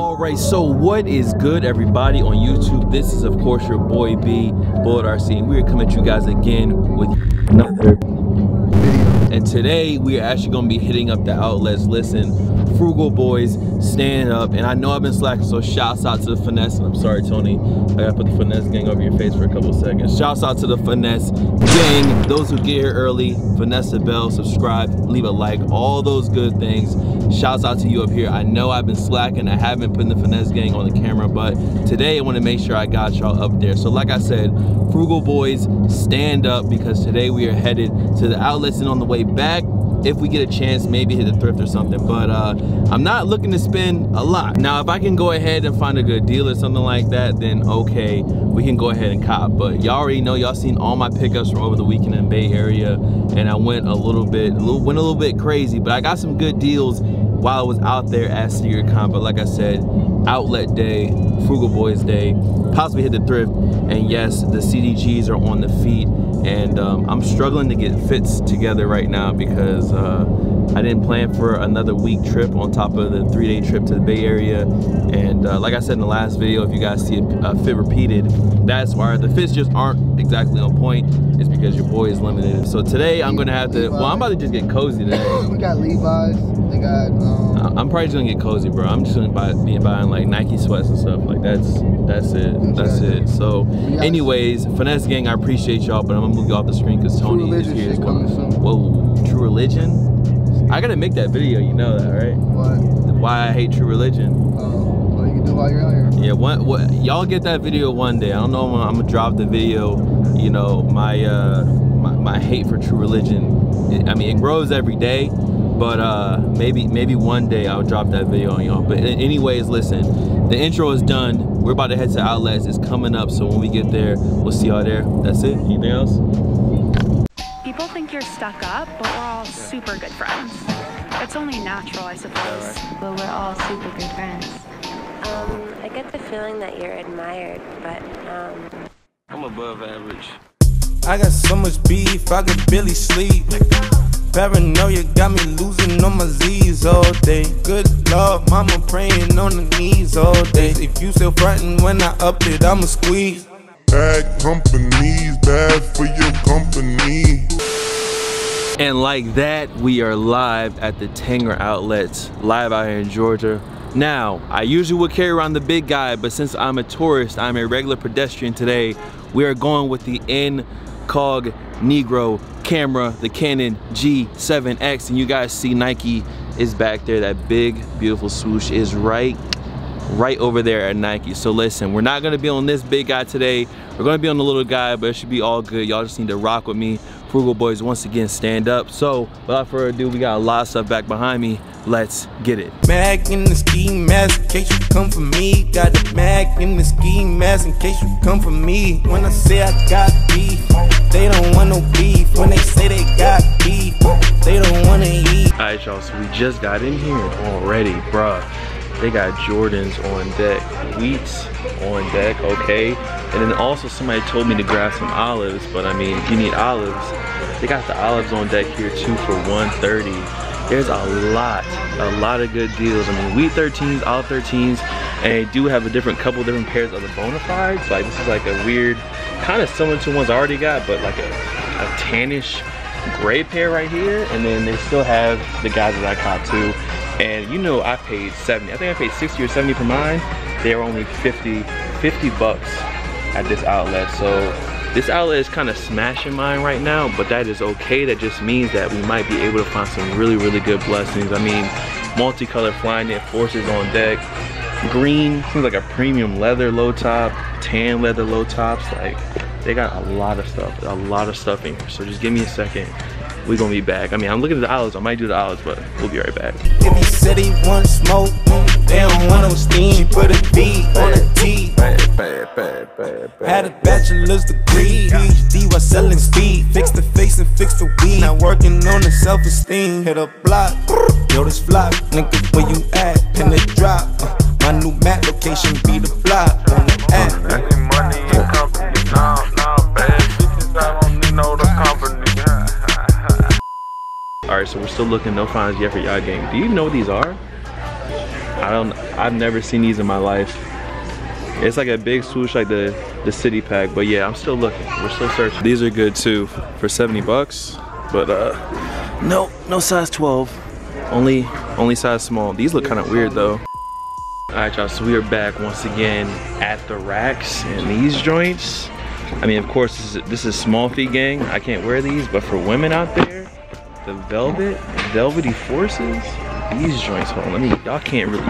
All right, so what is good, everybody on YouTube? This is, of course, your boy B, Bullet RC, and we are coming at you guys again with another video. And today, we are actually going to be hitting up the outlets. Listen, Frugal Boys, stand up. And I know I've been slacking, so shouts out to the Finesse. And I'm sorry, Tony, I gotta put the Finesse gang over your face for a couple seconds. Shouts out to the Finesse gang. Those who get here early, Finesse the bell, subscribe, leave a like, all those good things. Shouts out to you up here. I know I've been slacking. I haven't put the Finesse gang on the camera, but today I want to make sure I got y'all up there. So like I said, Frugal Boys, stand up because today we are headed to the outlets and on the way back, if we get a chance, maybe hit a thrift or something. But uh, I'm not looking to spend a lot. Now, if I can go ahead and find a good deal or something like that, then okay, we can go ahead and cop. But y'all already know, y'all seen all my pickups from over the weekend in Bay Area, and I went a little bit, went a little bit crazy. But I got some good deals while I was out there at SeerCon. But like I said, outlet day, Frugal Boys day, possibly hit the thrift. And yes, the CDGs are on the feet. And um, I'm struggling to get fits together right now because uh, I didn't plan for another week trip on top of the three-day trip to the Bay Area. And uh, like I said in the last video if you guys see a, fit repeated that's why the fits just aren't exactly on point. It's because your boy is limited. So today I'm gonna have to well I'm about to just get cozy today. We got Levi's they got um, I'm probably just gonna get cozy bro I'm just gonna buy be buying like Nike sweats and stuff like that's that's it that's it so anyways finesse gang I appreciate y'all but I'm gonna move you off the screen because Tony is here as well. Whoa, True Religion? I gotta make that video, you know that, right? What? Why I hate True Religion. Oh, well, you can do while you're out here. Yeah, what, what, y'all get that video one day. I don't know when I'm gonna drop the video, you know, my, uh, my, my hate for True Religion. It, I mean, it grows every day, but uh, maybe maybe one day I'll drop that video on y'all. But anyways, listen, the intro is done. We're about to head to outlets. It's coming up. So when we get there we'll see y'all there. That's it. Anything else? People think you're stuck up but we're all yeah. super good friends. It's only natural i suppose. Right. but we're all super good friends. Um i get the feeling that you're admired but um i'm above average. I got so much beef i could barely sleep Paranoia got me losing on my Z's all day. Good Lord, mama praying on the knees all day. If you still frontin' when I up it, I'ma squeeze. Bad companies, bad for your company. And like that, we are live at the Tanger Outlets, live out here in Georgia. Now, I usually would carry around the big guy, but since I'm a tourist, I'm a regular pedestrian today, we are going with the Incog Negro camera, the Canon G7X, and you guys see Nike is back there. That big, beautiful swoosh is right, right over there at Nike. So listen, we're not gonna be on this big guy today. We're gonna be on the little guy, but it should be all good. Y'all just need to rock with me. Frugal Boys once again stand up. So without further ado, we got a lot of stuff back behind me. Let's get it. Mag in the ski mask in case you come for me. Got the mag in the ski mask in case you come for me. When I say I got beef, they don't want no beef. When they say they got beef, they don't wanna eat. Alright y'all, so we just got in here already, bruh. They got Jordans on deck, wheats on deck, okay. And then also somebody told me to grab some olives, but I mean, if you need olives, they got the olives on deck here too for 130 there's a lot, a lot of good deals. I mean, wheat 13s, olive 13s, and they do have a different couple different pairs of the bona fides. Like this is like a weird, kind of similar to ones I already got, but like a, a tannish gray pair right here. And then they still have the guys that I caught too. And you know I paid 70. I think I paid 60 or 70 for mine. They are only 50, 50 bucks at this outlet. So this outlet is kind of smashing mine right now, but that is okay. That just means that we might be able to find some really, really good blessings. I mean, multicolored Flyknit forces on deck. Green, seems like a premium leather low top, tan leather low tops. Like, they got a lot of stuff, a lot of stuff in here. So just give me a second we gonna be back. I mean, I'm looking at the olives. I might do the olives, but we'll be right back. If he said he want smoke, they don't want no steam. She put a B on a T. Bad, bad, bad, bad, bad. Had a bachelor's degree, PhD while selling speed. Fix the face and fix the weed. Now working on the self-esteem. Hit a block, yo, this flock. Nigga, where you at? Pin the drop. Uh, my new map location be the block on the app. Still looking, no finds yet for y'all game. Do you even know what these are? I don't, I've never seen these in my life. It's like a big swoosh like the, the city pack, but yeah, I'm still looking. We're still searching. These are good too for 70 bucks, but uh, no, no size 12. Only, only size small. These look kind of weird though. All right, y'all, so we are back once again at the racks and these joints. I mean, of course, this is, this is small feet gang. I can't wear these, but for women out there, the velvet, velvety forces, these joints, hold on, y'all can't really,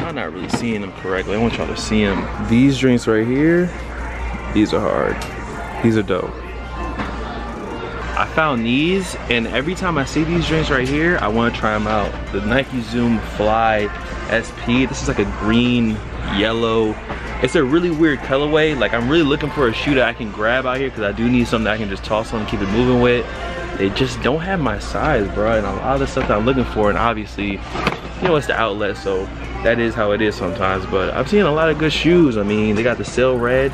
y'all not really seeing them correctly. I want y'all to see them. These joints right here, these are hard. These are dope. I found these, and every time I see these joints right here, I want to try them out. The Nike Zoom Fly SP, this is like a green, yellow, it's a really weird colorway. Like I'm really looking for a shoe that I can grab out here because I do need something that I can just toss on and keep it moving with. They just don't have my size, bro. And a lot of the stuff that I'm looking for, and obviously, you know, it's the outlet, so that is how it is sometimes. But I've seen a lot of good shoes. I mean, they got the Sail Red,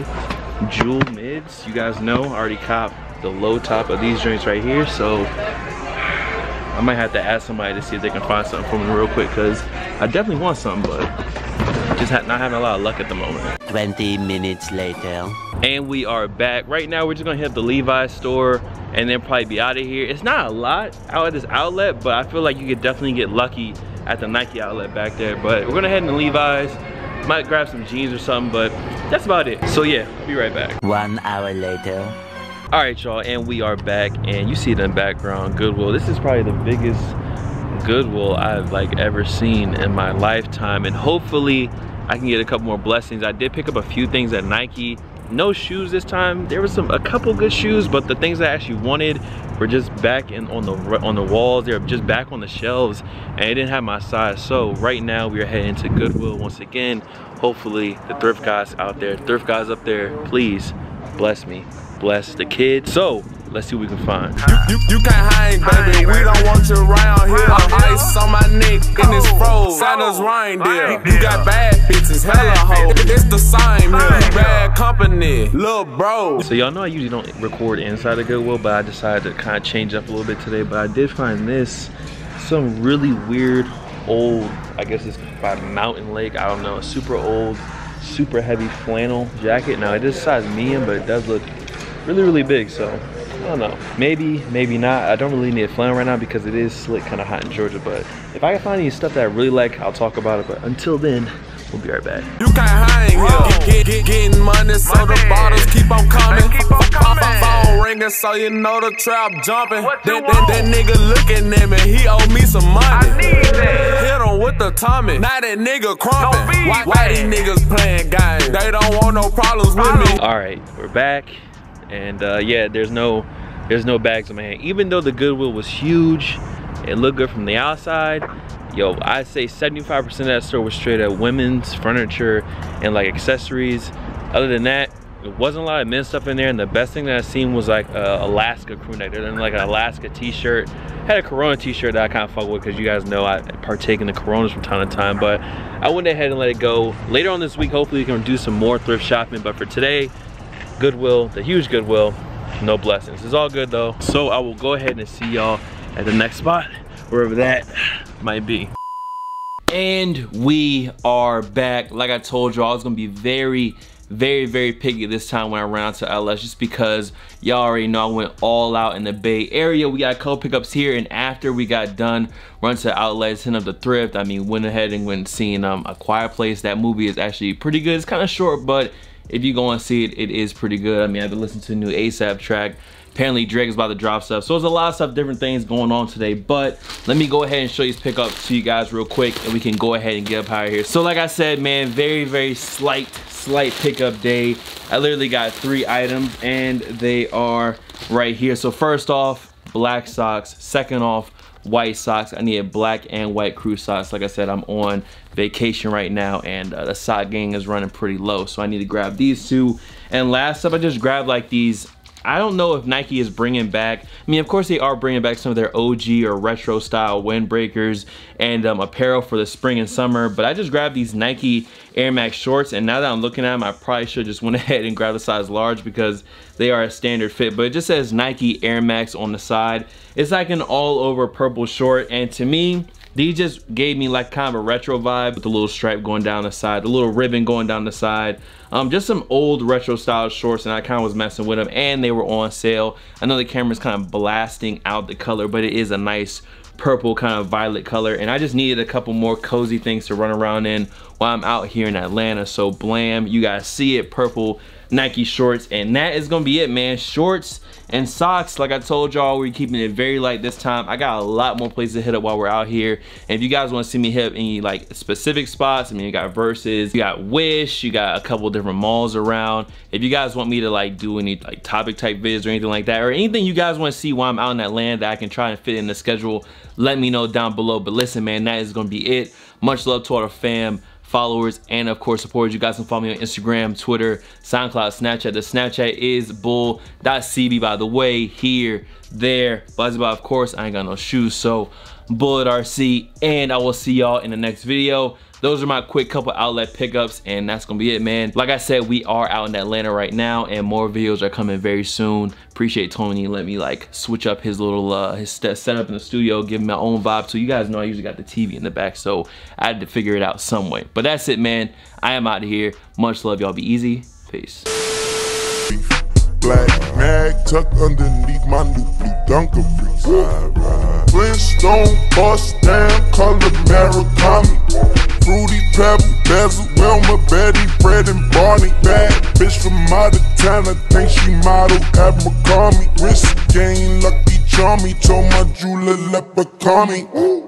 Jewel Mids. You guys know, I already copped the low top of these joints right here. So I might have to ask somebody to see if they can find something for me real quick because I definitely want something, but just not having a lot of luck at the moment. 20 minutes later. And we are back. Right now, we're just gonna hit the Levi's store and then probably be out of here. It's not a lot out at this outlet, but I feel like you could definitely get lucky at the Nike outlet back there. But we're gonna head into Levi's. Might grab some jeans or something, but that's about it. So yeah, be right back. One hour later. All right, y'all, and we are back, and you see it in the background, Goodwill. This is probably the biggest Goodwill I've like ever seen in my lifetime, and hopefully I can get a couple more blessings. I did pick up a few things at Nike. No shoes this time. There was some a couple good shoes, but the things I actually wanted were just back in on the on the walls. They're just back on the shelves, and it didn't have my size. So right now we are heading to Goodwill once again. Hopefully the thrift guys out there, thrift guys up there, please bless me, bless the kids. So Let's see what we can find. You, you, you can't hang, baby. We don't want you around here. Ice on my neck in this froze. Santa's reindeer. You got bad bitches, hella hoes. It's the same here. Bad company, little bro. So y'all know I usually don't record inside the Goodwill, but I decided to kind of change up a little bit today. But I did find this, some really weird old, I guess it's by Mountain Lake. I don't know, a super old, super heavy flannel jacket. Now it is size medium, but it does look really, really big. So I don't know. Maybe, maybe not. I don't really need a flannel right now because it is slick, kind of hot in Georgia. But if I can find any stuff that I really like, I'll talk about it. But until then, we'll be right back. You can't hang here. Get, get, getting money, so money. the bottles keep on coming. Keep on coming. Phone ringing, so you know the trap jumping. That, that, that, nigga looking at me, he owe me some money. I need that. Hit him with the Tommy. Now that nigga crumping. Why, why these niggas playing games? They don't want no problems with me. All right, we're back. And uh, yeah, there's no there's no bags in my hand. Even though the Goodwill was huge, it looked good from the outside, yo, I'd say 75% of that store was straight up women's furniture and like accessories. Other than that, it wasn't a lot of men's stuff in there and the best thing that I seen was like a Alaska crew neck. There's like an Alaska t-shirt. Had a Corona t-shirt that I kind of fuck with because you guys know I partake in the Coronas from time to time, but I went ahead and let it go. Later on this week, hopefully we can do some more thrift shopping, but for today, Goodwill, the huge Goodwill, no blessings. It's all good though. So I will go ahead and see y'all at the next spot, wherever that might be. And we are back. Like I told you, I was gonna be very, very, very picky this time when I ran out to LS just because y'all already know I went all out in the Bay Area. We got a couple pickups here and after we got done, run to outlets, hit up the thrift. I mean, went ahead and went seeing um, A Quiet Place. That movie is actually pretty good. It's kind of short, but if you go and see it, it is pretty good. I mean, I've been listening to a new ASAP track. Apparently Drake is about to drop stuff. So there's a lot of stuff, different things going on today. But let me go ahead and show these pickups to you guys real quick and we can go ahead and get up higher here. So like I said, man, very, very slight, slight pickup day. I literally got three items and they are right here. So first off, black socks. Second off, white socks. I need black and white crew socks. Like I said, I'm on vacation right now and uh, the sock gang is running pretty low. So I need to grab these two. And last up, I just grabbed like these I don't know if Nike is bringing back, I mean, of course they are bringing back some of their OG or retro style windbreakers and um, apparel for the spring and summer, but I just grabbed these Nike Air Max shorts and now that I'm looking at them, I probably should just went ahead and grab a size large because they are a standard fit, but it just says Nike Air Max on the side. It's like an all over purple short and to me, these just gave me like kind of a retro vibe with the little stripe going down the side, the little ribbon going down the side. Um, just some old retro style shorts and I kind of was messing with them and they were on sale. I know the camera's kind of blasting out the color, but it is a nice purple kind of violet color and I just needed a couple more cozy things to run around in while I'm out here in Atlanta. So blam, you guys see it, purple Nike shorts and that is gonna be it man. Shorts and socks, like I told y'all, we're keeping it very light this time. I got a lot more places to hit up while we're out here. And if you guys wanna see me hit up any like specific spots, I mean, you got Versus, you got Wish, you got a couple different malls around. If you guys want me to like do any like topic type vids or anything like that, or anything you guys wanna see while I'm out in that land that I can try and fit in the schedule, let me know down below. But listen, man, that is gonna be it. Much love to all the fam followers, and of course supporters. You guys can follow me on Instagram, Twitter, SoundCloud, Snapchat. The Snapchat is bull.cb by the way, here, there, but of course, I ain't got no shoes, so Bullet RC, and I will see y'all in the next video those are my quick couple outlet pickups and that's gonna be it man. Like i said we are out in atlanta right now and more videos are coming very soon. Appreciate tony let me like switch up his little uh his setup in the studio give him my own vibe. So you guys know i usually got the tv in the back so i had to figure it out some way. But that's it man. I am out of here. Much love. Y'all be easy. Peace. Black mag tucked underneath my new blue dunker freeze. Flintstone bust down, color Murakami. Fruity Pebble, Bezel, Wilma, Betty, Fred, and Barney. Bad bitch from out of town, I think she model at McCarmy. Wrist game, lucky charmy, told my jeweler, call me.